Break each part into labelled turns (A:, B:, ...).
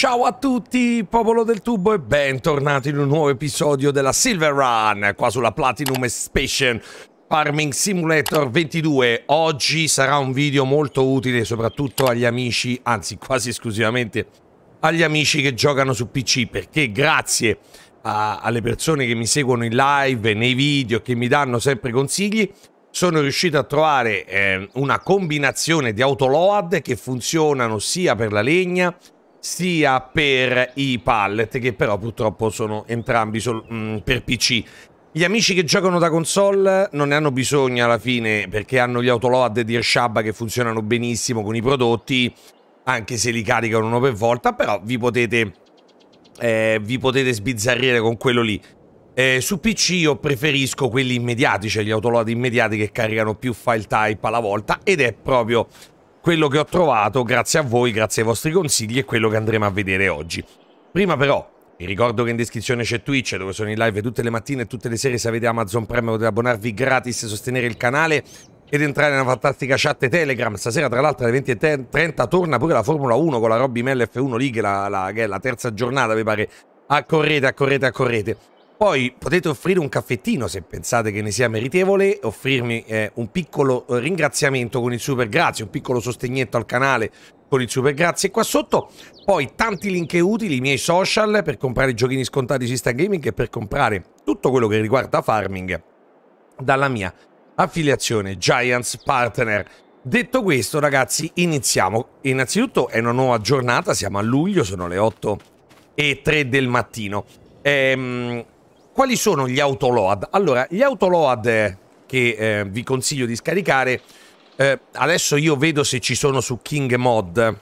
A: Ciao a tutti, popolo del tubo, e bentornati in un nuovo episodio della Silver Run, qua sulla Platinum Expansion Farming Simulator 22. Oggi sarà un video molto utile soprattutto agli amici, anzi quasi esclusivamente agli amici che giocano su PC, perché grazie a, alle persone che mi seguono in live, nei video, che mi danno sempre consigli, sono riuscito a trovare eh, una combinazione di autoload che funzionano sia per la legna sia per i pallet che però purtroppo sono entrambi mm, per PC. Gli amici che giocano da console non ne hanno bisogno alla fine perché hanno gli autoload di Ershaba che funzionano benissimo con i prodotti anche se li caricano uno per volta però vi potete, eh, vi potete sbizzarrire con quello lì. Eh, su PC io preferisco quelli immediati, cioè gli autoload immediati che caricano più file type alla volta ed è proprio quello che ho trovato grazie a voi, grazie ai vostri consigli e quello che andremo a vedere oggi. Prima però vi ricordo che in descrizione c'è Twitch dove sono in live tutte le mattine e tutte le sere se avete Amazon Prime potete abbonarvi gratis, sostenere il canale ed entrare nella fantastica chat Telegram. Stasera tra l'altro alle 20.30 torna pure la Formula 1 con la Robby Mel F1 lì che, la, la, che è la terza giornata mi pare. Accorrete, accorrete, accorrete. Poi potete offrire un caffettino se pensate che ne sia meritevole, offrirmi eh, un piccolo eh, ringraziamento con il super grazie, un piccolo sostegnetto al canale con il super grazie qua sotto. Poi tanti link utili, i miei social per comprare giochini scontati su Insta Gaming e per comprare tutto quello che riguarda farming dalla mia affiliazione Giants Partner. Detto questo ragazzi iniziamo. Innanzitutto è una nuova giornata, siamo a luglio, sono le 8 e 3 del mattino. Ehm, quali sono gli autoload? Allora, gli autoload che eh, vi consiglio di scaricare, eh, adesso io vedo se ci sono su King Mod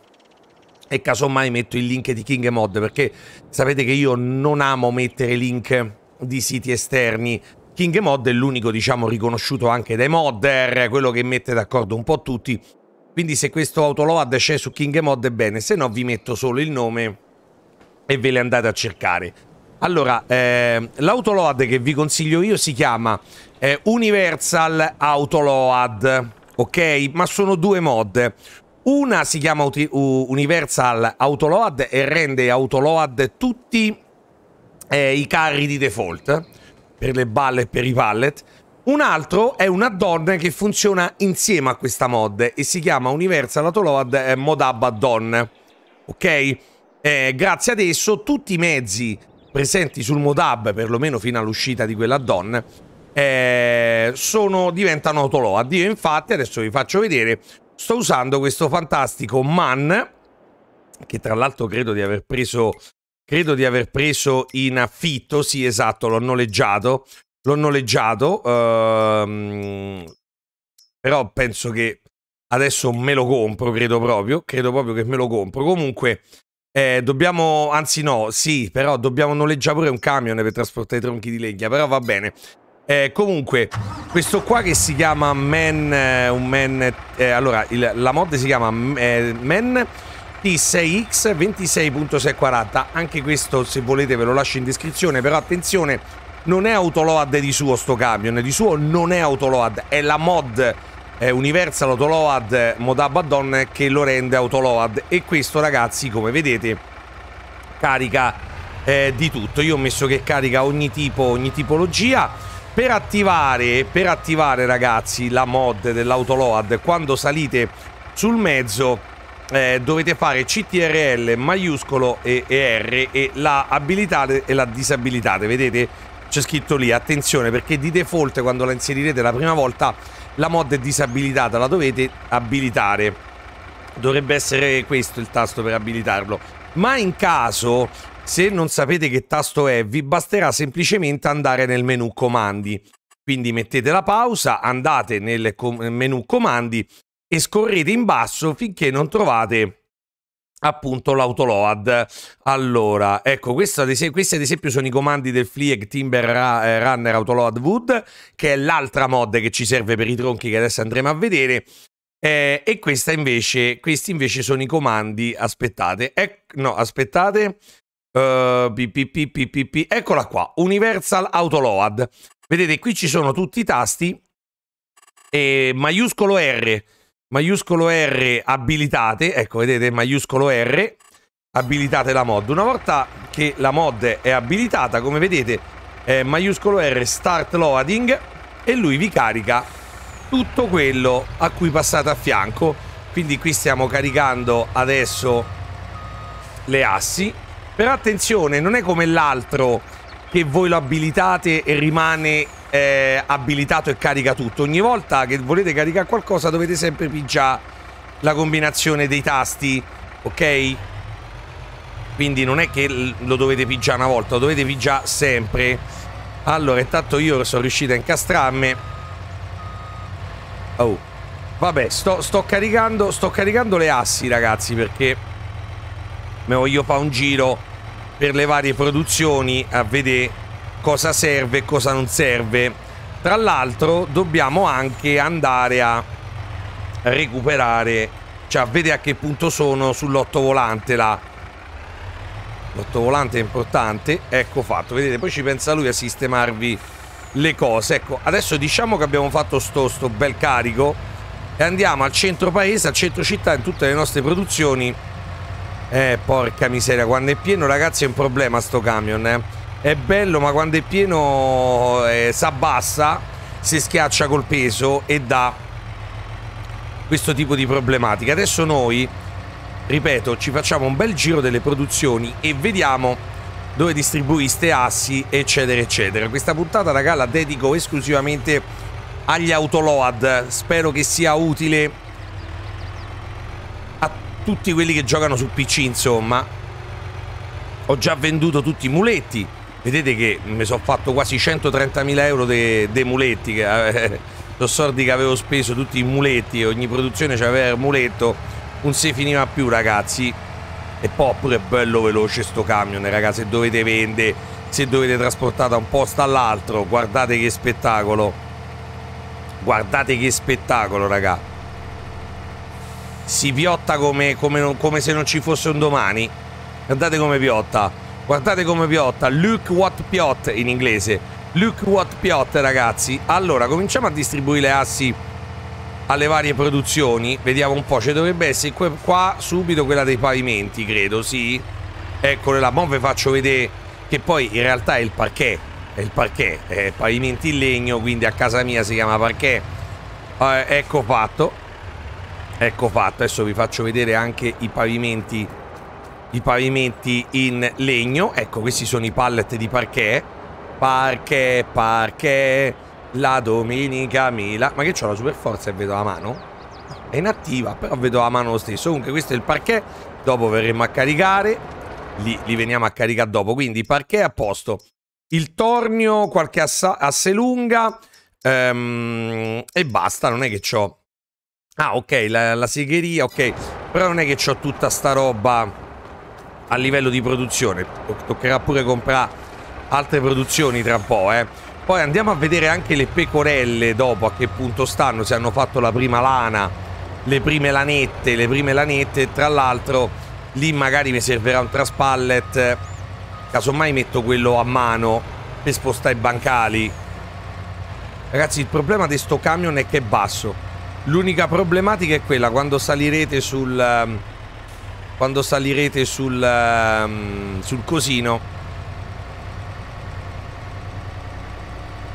A: e casomai metto il link di King Mod perché sapete che io non amo mettere link di siti esterni. King Mod è l'unico, diciamo, riconosciuto anche dai modder, quello che mette d'accordo un po' tutti. Quindi se questo autoload c'è su King Mod è bene, se no vi metto solo il nome e ve le andate a cercare. Allora, eh, l'autoload che vi consiglio io si chiama eh, Universal Autoload, ok? Ma sono due mod. Una si chiama Universal Autoload e rende autoload tutti eh, i carri di default per le balle e per i pallet. Un altro è un add-on che funziona insieme a questa mod e si chiama Universal Autoload eh, Modab Add-on, ok? Eh, grazie ad esso tutti i mezzi presenti sul Modab, perlomeno fino all'uscita di quella Don, eh, sono, diventano autoload. Io infatti, adesso vi faccio vedere, sto usando questo fantastico MAN, che tra l'altro credo di aver preso... Credo di aver preso in affitto, sì esatto, l'ho noleggiato, l'ho noleggiato, ehm, però penso che adesso me lo compro, credo proprio, credo proprio che me lo compro. Comunque, eh, dobbiamo, anzi no, sì, però dobbiamo noleggiare pure un camion per trasportare i tronchi di legna, però va bene. Eh, comunque, questo qua che si chiama Man, eh, un Man, eh, allora, il, la mod si chiama Man T6X 26.640, anche questo se volete ve lo lascio in descrizione, però attenzione, non è autoload di suo sto camion, di suo non è autoload, è la mod eh, Universal Autoload Modab Add-on che lo rende autoload. E questo ragazzi come vedete carica eh, di tutto. Io ho messo che carica ogni tipo ogni tipologia. Per attivare per attivare ragazzi la mod dell'autoload quando salite sul mezzo eh, dovete fare CTRL maiuscolo e, e R e la abilitate e la disabilitate. Vedete? C'è scritto lì attenzione perché di default quando la inserirete la prima volta la mod è disabilitata, la dovete abilitare. Dovrebbe essere questo il tasto per abilitarlo. Ma in caso, se non sapete che tasto è, vi basterà semplicemente andare nel menu comandi. Quindi mettete la pausa, andate nel menu comandi e scorrete in basso finché non trovate appunto l'autoload. Allora ecco questo ad esempio, questi ad esempio sono i comandi del Flieg Timber Ra Runner Autoload Wood che è l'altra mod che ci serve per i tronchi che adesso andremo a vedere. Eh, e questa invece questi invece sono i comandi aspettate eh, no aspettate uh, pp, eccola qua Universal Autoload. Vedete qui ci sono tutti i tasti e maiuscolo R maiuscolo R abilitate, ecco vedete maiuscolo R abilitate la mod. Una volta che la mod è abilitata, come vedete, è maiuscolo R start loading e lui vi carica tutto quello a cui passate a fianco. Quindi qui stiamo caricando adesso le assi. Però attenzione, non è come l'altro che voi lo abilitate e rimane eh, abilitato e carica tutto. Ogni volta che volete caricare qualcosa dovete sempre pigiare la combinazione dei tasti, ok? Quindi non è che lo dovete pigiare una volta, lo dovete pigiare sempre. Allora, intanto io sono riuscito a incastrarmi. Oh. Vabbè, sto, sto, caricando, sto caricando le assi, ragazzi, perché mi voglio fare un giro per le varie produzioni a vedere cosa serve e cosa non serve. Tra l'altro dobbiamo anche andare a recuperare, cioè a vedere a che punto sono sull'ottovolante là. L'ottovolante è importante, ecco fatto, vedete, poi ci pensa lui a sistemarvi le cose. Ecco, adesso diciamo che abbiamo fatto sto, sto bel carico e andiamo al centro paese, al centro città, in tutte le nostre produzioni. Eh, porca miseria, quando è pieno, ragazzi, è un problema sto camion, eh. È bello, ma quando è pieno eh, si abbassa, si schiaccia col peso e dà questo tipo di problematica. Adesso noi, ripeto, ci facciamo un bel giro delle produzioni e vediamo dove distribuiste assi, eccetera, eccetera. Questa puntata, raga, la dedico esclusivamente agli autoload. Spero che sia utile tutti quelli che giocano su PC, insomma. Ho già venduto tutti i muletti. Vedete che mi sono fatto quasi 130.000 euro dei de muletti. Che, eh, sono soldi che avevo speso tutti i muletti, ogni produzione c'aveva il muletto, non si finiva più ragazzi. E poi pure bello veloce sto camion, ragazzi, se dovete vendere, se dovete trasportare da un posto all'altro, guardate che spettacolo. Guardate che spettacolo, raga. Si piotta come, come, come se non ci fosse un domani. Guardate come piotta. Guardate come piotta. Look what piot in inglese. Look what piot ragazzi. Allora cominciamo a distribuire le assi Alle varie produzioni. Vediamo un po' Ci dovrebbe essere qua subito quella dei pavimenti credo sì. Eccole là. Mo vi faccio vedere Che poi in realtà è il parquet. È il parquet. È pavimenti in legno Quindi a casa mia si chiama parquet. Eh, Ecco fatto Ecco fatto Adesso vi faccio vedere anche i pavimenti I pavimenti in legno Ecco questi sono i pallet di parquet perché, perché la domenica Mila... Ma che c'ho la super forza e vedo la mano? È inattiva, però vedo la mano lo stesso. Comunque questo è il parquet. Dopo verremo a caricare. Li, li veniamo a caricare dopo. Quindi parquet a posto. Il tornio, qualche asse lunga. Um, e basta, non è che c'ho... Ah, ok, la, la segheria, ok. Però non è che c'ho tutta sta roba a livello di produzione. Toccherà pure comprare altre produzioni tra un po', eh. Poi andiamo a vedere anche le pecorelle dopo a che punto stanno, se hanno fatto la prima lana, le prime lanette, le prime lanette, tra l'altro lì magari mi servirà un traspallet, casomai metto quello a mano per spostare i bancali. Ragazzi, il problema di sto camion è che è basso. L'unica problematica è quella quando salirete sul ehm, quando salirete sul ehm, sul cosino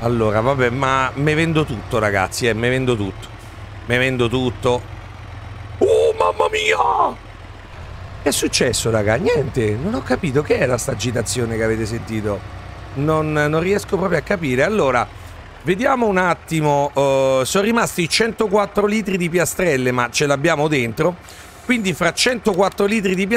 A: Allora, vabbè, ma me vendo tutto, ragazzi, eh, me vendo tutto. Me vendo tutto. Oh, mamma mia! Che è successo, raga? Niente, non ho capito che era sta agitazione che avete sentito. Non, non riesco proprio a capire. Allora, vediamo un attimo. Uh, sono rimasti 104 litri di piastrelle, ma ce l'abbiamo dentro. Quindi fra 104 litri di,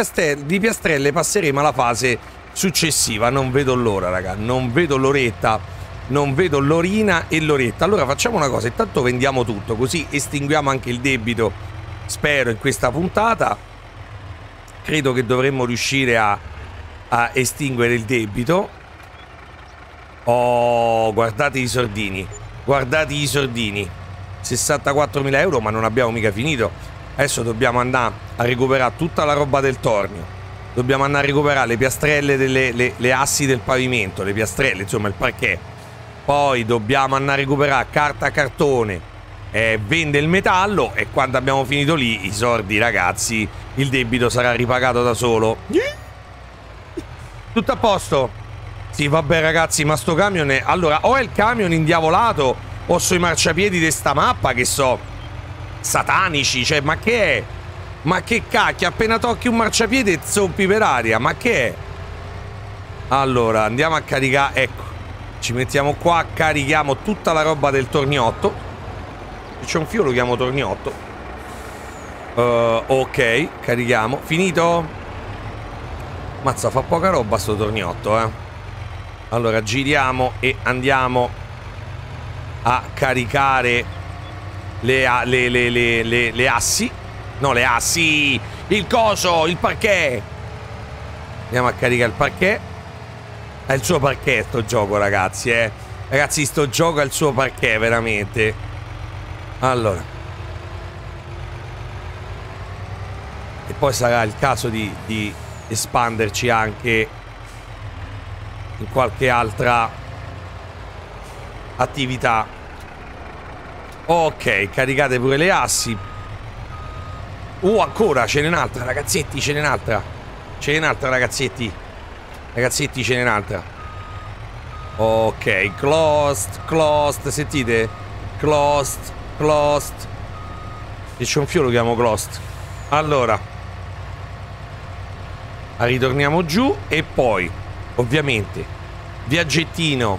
A: di piastrelle passeremo alla fase successiva. Non vedo l'ora, raga. Non vedo l'oretta non vedo l'orina e l'oretta. Allora facciamo una cosa, intanto vendiamo tutto, così estinguiamo anche il debito, spero, in questa puntata. Credo che dovremmo riuscire a, a estinguere il debito. Oh, guardate i sordini, guardate i sordini. 64.000 euro, ma non abbiamo mica finito. Adesso dobbiamo andare a recuperare tutta la roba del tornio. Dobbiamo andare a recuperare le piastrelle delle le, le assi del pavimento, le piastrelle, insomma il parquet poi dobbiamo andare a recuperare carta cartone, eh, vende il metallo e quando abbiamo finito lì i sordi ragazzi il debito sarà ripagato da solo. Tutto a posto. Sì, vabbè ragazzi, ma sto camion è... Allora, o è il camion indiavolato o sui marciapiedi di sta mappa che so... Satanici, cioè, ma che è? Ma che cacchio, appena tocchi un marciapiede zoppi per aria, ma che è? Allora, andiamo a caricare, ecco. Ci mettiamo qua, carichiamo tutta la roba del torniotto. C'è un filo, lo chiamo torniotto. Uh, ok, carichiamo. Finito? Mazza, fa poca roba sto torniotto, eh. Allora, giriamo e andiamo a caricare le, le, le, le, assi. No, le assi! Il coso, il parquet! Andiamo a caricare il parquet. È il suo parquet sto gioco, ragazzi, eh. Ragazzi, sto gioco è il suo parquet, veramente. Allora. E poi sarà il caso di, di espanderci anche in qualche altra attività. Ok, caricate pure le assi. Oh, ancora, ce n'è un'altra, ragazzetti, ce n'è un'altra. Ce n'è un'altra, ragazzetti. Ragazzetti, ce n'è un'altra. Ok, closed, closed, sentite? Closed, closed. E c'è un fiore lo chiamo closed. Allora. Ritorniamo giù e poi, ovviamente, viaggettino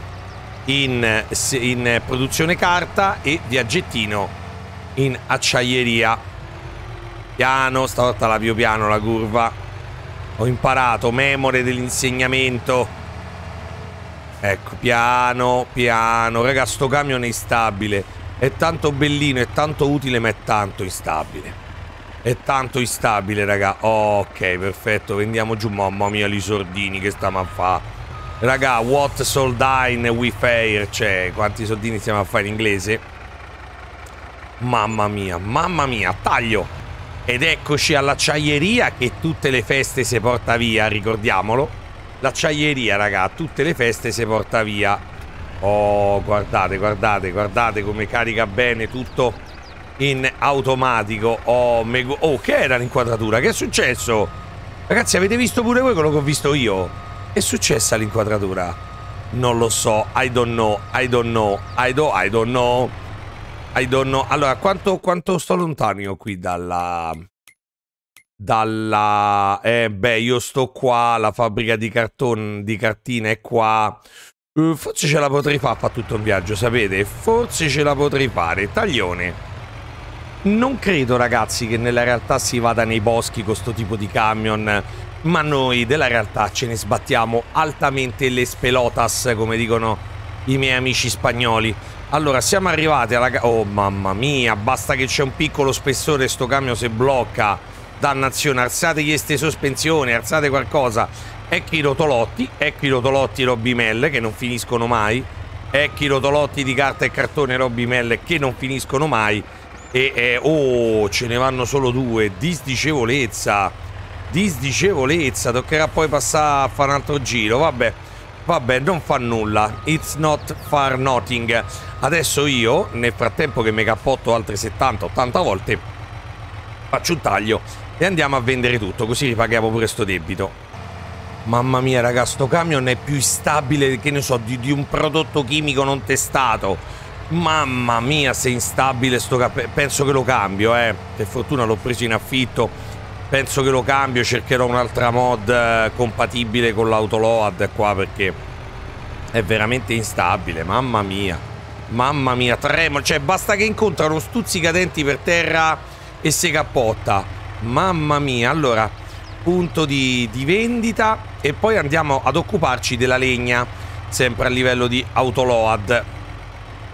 A: in, in produzione carta e viaggettino in acciaieria. Piano, stavolta la più piano la curva. Ho imparato, memore dell'insegnamento. Ecco, piano, piano. Raga, sto camion è instabile. È tanto bellino, è tanto utile, ma è tanto instabile. È tanto instabile, raga. ok, perfetto. Vendiamo giù. Mamma mia, li sordini che stiamo a fare. Raga, what soldine we fair? Cioè, quanti soldini stiamo a fare in inglese? Mamma mia, mamma mia, taglio. Ed eccoci all'acciaieria che tutte le feste si porta via, ricordiamolo. L'acciaieria, raga, tutte le feste si porta via. Oh, guardate, guardate, guardate come carica bene tutto in automatico. Oh, mego... oh che era l'inquadratura? Che è successo? Ragazzi, avete visto pure voi quello che ho visto io? È successa l'inquadratura? Non lo so, I don't know, I don't know, I, do, I don't know. I don't know. Allora, quanto, quanto sto lontano qui dalla... Dalla... Eh, beh, io sto qua, la fabbrica di cartone, di cartine è qua. Uh, forse ce la potrei fare a fare tutto un viaggio, sapete? Forse ce la potrei fare. Taglione. Non credo, ragazzi, che nella realtà si vada nei boschi con questo tipo di camion, ma noi della realtà ce ne sbattiamo altamente le spelotas, come dicono i miei amici spagnoli. Allora, siamo arrivati alla... Oh, mamma mia, basta che c'è un piccolo spessore sto camion si blocca. Dannazione, alzategli queste sospensioni, alzate qualcosa. Ecco i rotolotti, ecco i rotolotti Robimelle che non finiscono mai. Ecco i rotolotti di carta e cartone Robimelle che non finiscono mai. E, e oh, ce ne vanno solo due. Disdicevolezza. Disdicevolezza. Toccherà poi passare a fare un altro giro. Vabbè. Vabbè, non fa nulla. It's not far nothing. Adesso io, nel frattempo che mi cappotto altre 70-80 volte, faccio un taglio e andiamo a vendere tutto, così ripaghiamo pure sto debito. Mamma mia, raga, sto camion è più instabile, che ne so, di, di un prodotto chimico non testato. Mamma mia, se instabile sto camion. Penso che lo cambio, eh. Per fortuna l'ho preso in affitto. Penso che lo cambio, cercherò un'altra mod eh, compatibile con l'autoload qua perché è veramente instabile, mamma mia. Mamma mia, tremo, cioè basta che incontrano stuzzicadenti per terra e si cappotta. Mamma mia, allora, punto di, di vendita e poi andiamo ad occuparci della legna, sempre a livello di autoload.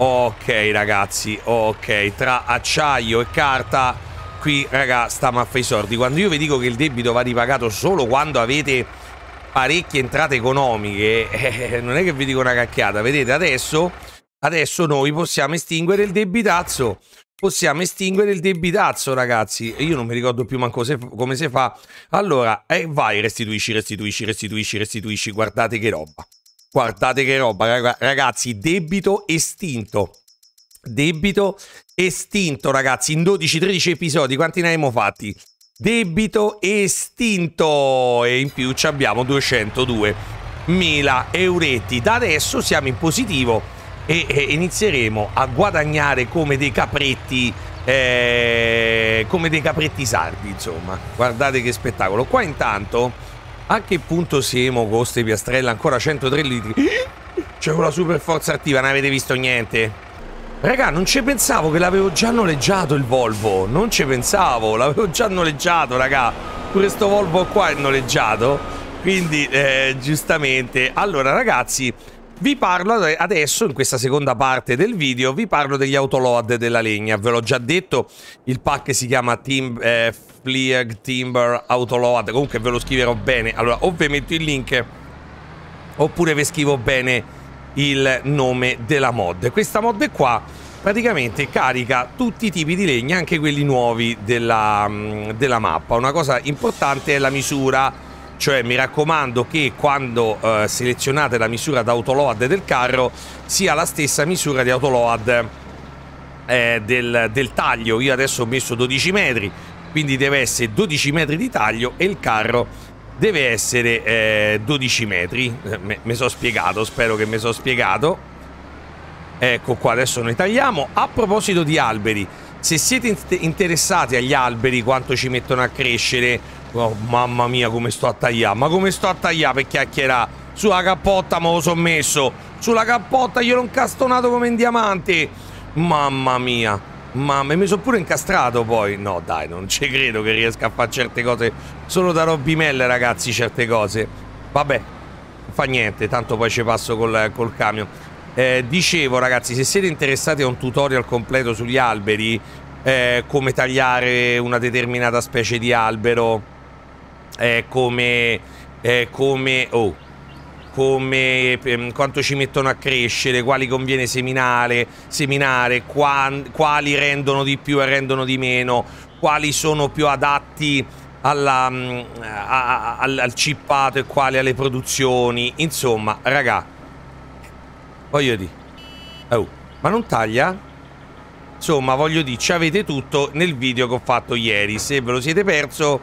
A: Ok ragazzi, ok, tra acciaio e carta qui, raga, stiamo a fare i sordi. Quando io vi dico che il debito va ripagato solo quando avete parecchie entrate economiche, eh, non è che vi dico una cacchiata. Vedete, adesso, adesso noi possiamo estinguere il debitazzo. Possiamo estinguere il debitazzo, ragazzi. Io non mi ricordo più manco se, come si fa. Allora, eh, vai, restituisci, restituisci, restituisci, restituisci. Guardate che roba. Guardate che roba, ragazzi. Debito estinto. Debito estinto, ragazzi. In 12-13 episodi, quanti ne abbiamo fatti? debito estinto e in più ci abbiamo 202.000 euretti. Da adesso siamo in positivo e, e inizieremo a guadagnare come dei capretti eh, come dei capretti sardi insomma guardate che spettacolo qua intanto a che punto siamo con queste piastrelle ancora 103 litri c'è una super forza attiva non avete visto niente Raga, non ci pensavo che l'avevo già noleggiato il Volvo. Non ci pensavo, l'avevo già noleggiato, raga. Questo Volvo qua è noleggiato. Quindi, eh, giustamente. Allora, ragazzi, vi parlo adesso, in questa seconda parte del video, vi parlo degli autoload della legna. Ve l'ho già detto, il pack si chiama Tim, eh, Fleag Timber Autoload. Comunque ve lo scriverò bene. Allora, o vi metto il link, oppure vi scrivo bene il nome della mod. Questa mod qua praticamente carica tutti i tipi di legni, anche quelli nuovi della, mm, della mappa. Una cosa importante è la misura, cioè mi raccomando che quando eh, selezionate la misura d'autoload del carro sia la stessa misura di autoload eh, del, del taglio. Io adesso ho messo 12 metri, quindi deve essere 12 metri di taglio e il carro deve essere eh, 12 metri. Eh, mi sono spiegato, spero che mi sono spiegato. Ecco qua, adesso noi tagliamo. A proposito di alberi, se siete interessati agli alberi, quanto ci mettono a crescere, oh, mamma mia come sto a tagliare, ma come sto a tagliare per chiacchierare? Sulla cappotta me lo sono messo, sulla cappotta io l'ho incastonato come in diamante. Mamma mia, Mamma, mi sono pure incastrato poi. No, dai, non ci credo che riesca a fare certe cose. Solo da Robbimelle, ragazzi, certe cose. Vabbè, fa niente, tanto poi ci passo col, col camion. Eh, dicevo, ragazzi, se siete interessati a un tutorial completo sugli alberi, eh, come tagliare una determinata specie di albero, eh, come... come... Oh, come ehm, quanto ci mettono a crescere, quali conviene seminare, seminare qua, quali rendono di più e rendono di meno, quali sono più adatti alla, mm, a, a, al cippato e quali alle produzioni. Insomma, raga, voglio dire, oh, ma non taglia? Insomma, voglio dire, ci avete tutto nel video che ho fatto ieri. Se ve lo siete perso,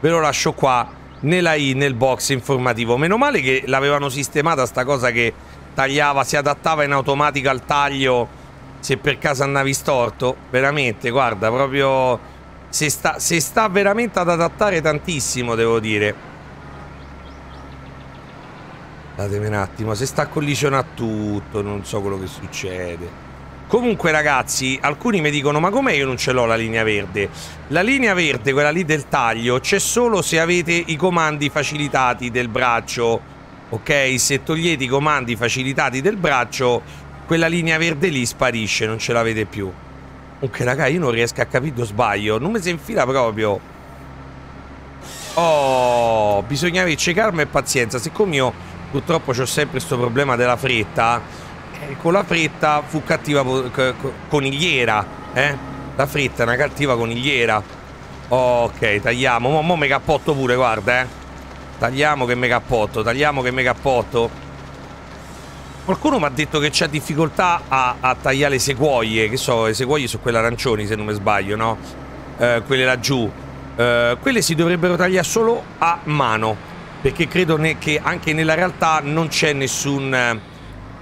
A: ve lo lascio qua nella I nel box informativo. Meno male che l'avevano sistemata sta cosa che tagliava, si adattava in automatico al taglio se per caso andavi storto. Veramente, guarda, proprio... Si sta, si sta veramente ad adattare tantissimo, devo dire. Datemi un attimo, se sta collizionando tutto, non so quello che succede. Comunque ragazzi, alcuni mi dicono ma com'è io non ce l'ho la linea verde? La linea verde, quella lì del taglio, c'è solo se avete i comandi facilitati del braccio, ok? Se togliete i comandi facilitati del braccio, quella linea verde lì sparisce, non ce l'avete più. Ok raga, io non riesco a capire sbaglio, non mi si infila proprio. Oh, bisogna averci calma e pazienza, siccome io purtroppo ho sempre questo problema della fretta eh, con la fretta fu cattiva conigliera, eh? La fretta è una cattiva conigliera. Ok, tagliamo. Mo, mo me cappotto pure, guarda, eh. Tagliamo che me cappotto, tagliamo che me cappotto. Qualcuno mi ha detto che c'ha difficoltà a, a, tagliare le sequoie. Che so, le sequoie sono quelle arancioni, se non mi sbaglio, no? Eh, quelle laggiù. Eh, quelle si dovrebbero tagliare solo a mano. Perché credo che anche nella realtà non c'è nessun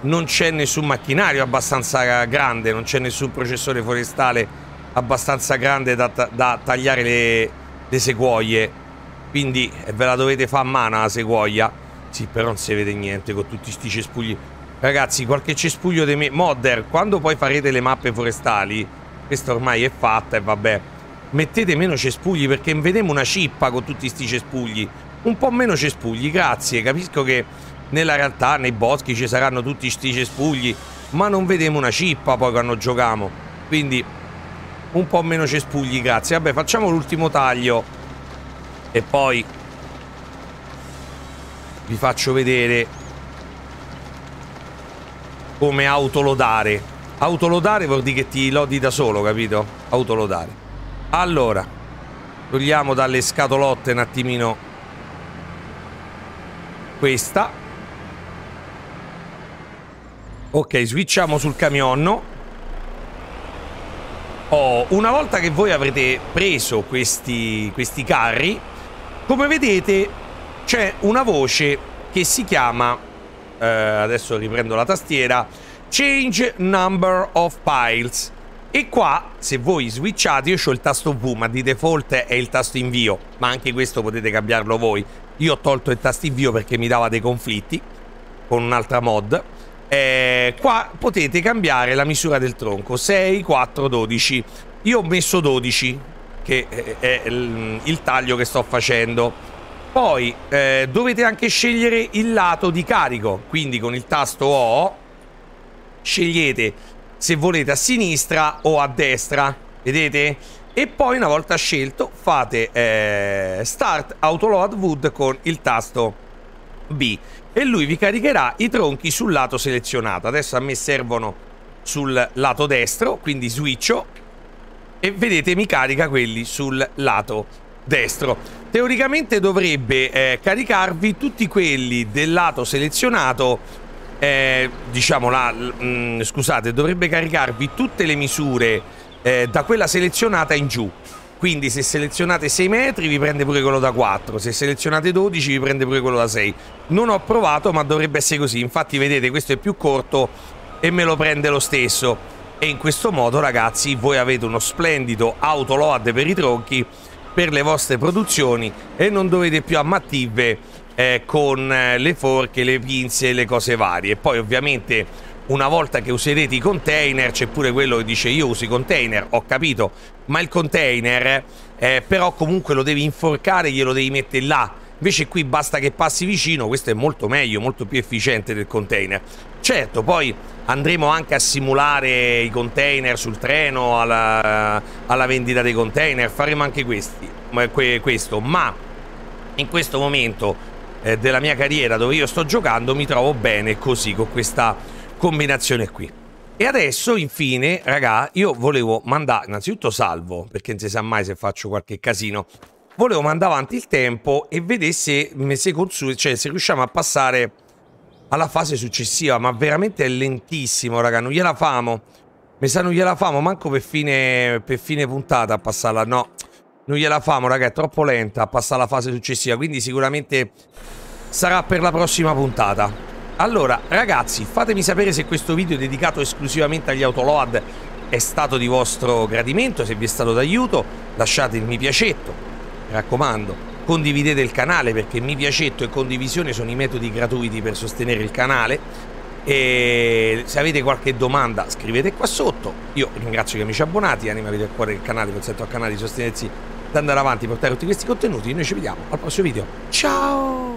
A: non c'è nessun macchinario abbastanza grande, non c'è nessun processore forestale abbastanza grande da, da tagliare le, le, sequoie. Quindi eh, ve la dovete fare a mano la sequoia. Sì, però non si vede niente con tutti sti cespugli. Ragazzi, qualche cespuglio di me... Modder, quando poi farete le mappe forestali, questa ormai è fatta e vabbè, mettete meno cespugli perché vediamo una cippa con tutti sti cespugli. Un po' meno cespugli, grazie. Capisco che nella realtà nei boschi ci saranno tutti sti cespugli, ma non vediamo una cippa poi quando giochiamo. Quindi un po' meno cespugli, grazie. Vabbè, facciamo l'ultimo taglio e poi vi faccio vedere come autolodare. Autolodare vuol dire che ti lodi da solo, capito? Autolodare. Allora, togliamo dalle scatolotte un attimino questa Ok, switchiamo sul camion. Oh, una volta che voi avrete preso questi, questi carri, come vedete c'è una voce che si chiama, eh, adesso riprendo la tastiera, Change Number of Piles. E qua, se voi switchate, io ho il tasto V, ma di default è il tasto invio, ma anche questo potete cambiarlo voi. Io ho tolto il tasto invio perché mi dava dei conflitti con un'altra mod. Eh, qua potete cambiare la misura del tronco 6, 4, 12 io ho messo 12 che è il taglio che sto facendo. Poi eh, dovete anche scegliere il lato di carico quindi con il tasto O scegliete se volete a sinistra o a destra vedete? E poi una volta scelto fate eh, start autoload wood con il tasto B e lui vi caricherà i tronchi sul lato selezionato. Adesso a me servono sul lato destro, quindi switcho e vedete mi carica quelli sul lato destro. Teoricamente dovrebbe eh, caricarvi tutti quelli del lato selezionato, eh, diciamo la, mh, mm, scusate, dovrebbe caricarvi tutte le misure eh, da quella selezionata in giù. Quindi se selezionate 6 metri vi prende pure quello da 4, se selezionate 12 vi prende pure quello da 6. Non ho provato ma dovrebbe essere così, infatti vedete questo è più corto e me lo prende lo stesso. E in questo modo ragazzi voi avete uno splendido autoload per i tronchi per le vostre produzioni e non dovete più ammattive eh, con eh, le forche, le pinze e le cose varie. Poi ovviamente una volta che userete i container c'è pure quello che dice io uso i container, ho capito, ma il container eh, però comunque lo devi inforcare, glielo devi mettere là. Invece qui basta che passi vicino, questo è molto meglio, molto più efficiente del container. Certo, poi andremo anche a simulare i container sul treno, alla, alla vendita dei container, faremo anche questi, questo, ma in questo momento eh, della mia carriera dove io sto giocando mi trovo bene così, con questa combinazione qui. E adesso, infine, raga, io volevo mandare, innanzitutto salvo, perché non si sa mai se faccio qualche casino, volevo mandare avanti il tempo e vedere se, se, cioè, se riusciamo a passare alla fase successiva, ma veramente è lentissimo, raga, non gliela famo. Mi sa non gliela famo, manco per fine, per fine puntata a passarla, no. Non gliela famo, raga, è troppo lenta a passare alla fase successiva, quindi sicuramente sarà per la prossima puntata. Allora, ragazzi, fatemi sapere se questo video dedicato esclusivamente agli autoload è stato di vostro gradimento, se vi è stato d'aiuto, lasciate il mi piacetto, mi raccomando, condividete il canale perché mi piacetto e condivisione sono i metodi gratuiti per sostenere il canale. E se avete qualche domanda scrivete qua sotto, io ringrazio gli amici abbonati, anima avete a cuore il canale, consento al canale di sostenersi da andare avanti, portare tutti questi contenuti, noi ci vediamo al prossimo video, ciao!